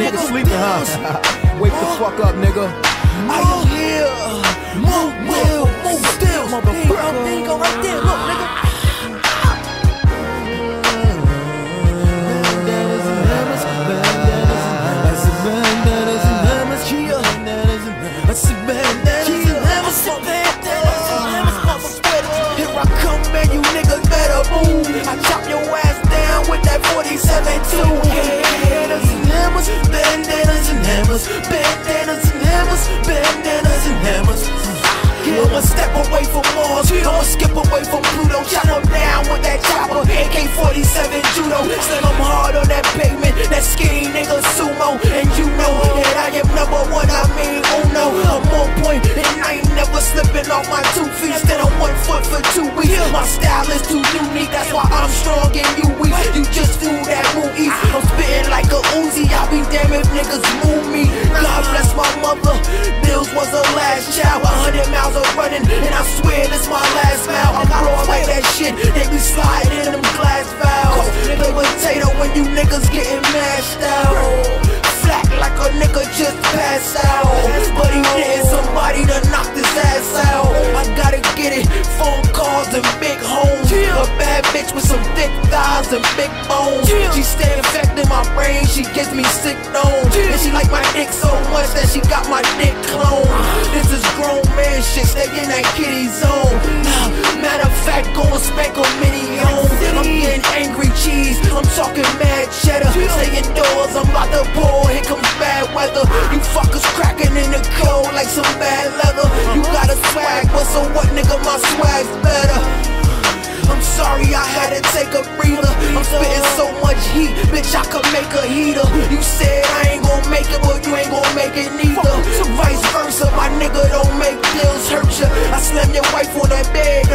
nigga sleeping, huh? Wake the fuck up, nigga. I am here. Move, move, move still, motherfucker. There you go, right there. Look, nigga. Here I come, man, you niggas better move. I chop your ass down with that 47 AK-47 judo, slam 'em hard on that pavement, that skinny nigga sumo, and you know that I am number one, I mean uno, I'm on point, and I ain't never slipping off my two feet, stand on one foot for two weeks, my style is too unique, that's why I'm strong and you weak, you just do that move east, I'm spitting like a Uzi, I'll be damn if niggas move me, God bless my mother, Dills was her last child, a hundred miles of running, and I swear this my last mile, I'm raw like that shit, niggas getting mashed out, flat like a nigga just passed out, but he needed somebody to knock this ass out, I gotta get it, phone calls and big homes, a bad bitch with some thick thighs and big bones, she stay infecting my brain, she gives me sick nose, and she like my dick so much that she got indoors, I'm about to pour, here comes bad weather, you fuckers cracking in the cold like some bad leather, you got a swag, but so what nigga, my swag's better. I'm sorry I had to take a breather. I'm spitting so much heat, bitch, I could make a heater. You said I ain't gon' make it, but you ain't gon' make it neither. Vice versa, my nigga don't make deals hurt ya. I slam your wife on that bed,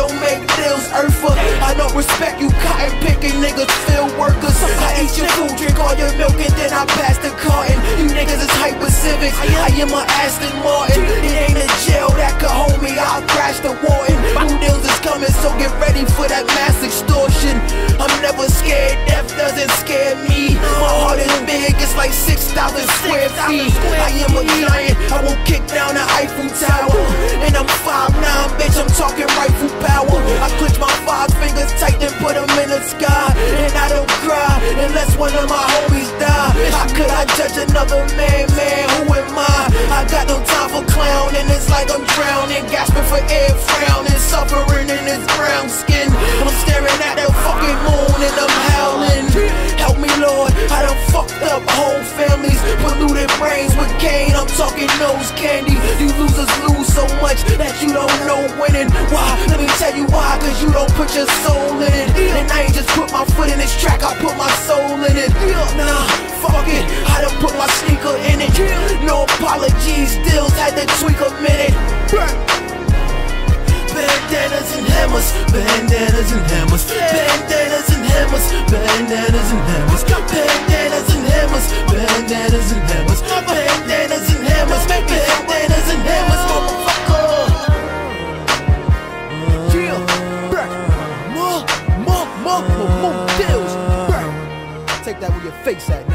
that mass extortion. I'm never scared, death doesn't scare me. My heart is big, it's like 6,000 square feet. I am a giant, I will kick down the Eiffel Tower. And I'm 5'9, bitch, I'm talking rifle power. I clench my five fingers tight and put them in the sky. And I don't cry unless one of my homies die. How could I judge another man, man? Who am I? I got no time for clown, and it's like I'm drowning, gasping for air, frowning, suffering in talking nose candy. You losers lose so much that you don't know winning. Why? Let me tell you why, cause you don't put your soul in it. And I ain't just put my foot in this track, I put my soul in it. Nah, fuck it, I done put my sneaker in it. No apologies, Dills had to tweak a minute. Bandanas and hammers, bandanas and hammers, bandanas and hammers, bandanas and hammers, bandanas and hammers, bandanas and hammers, your face at.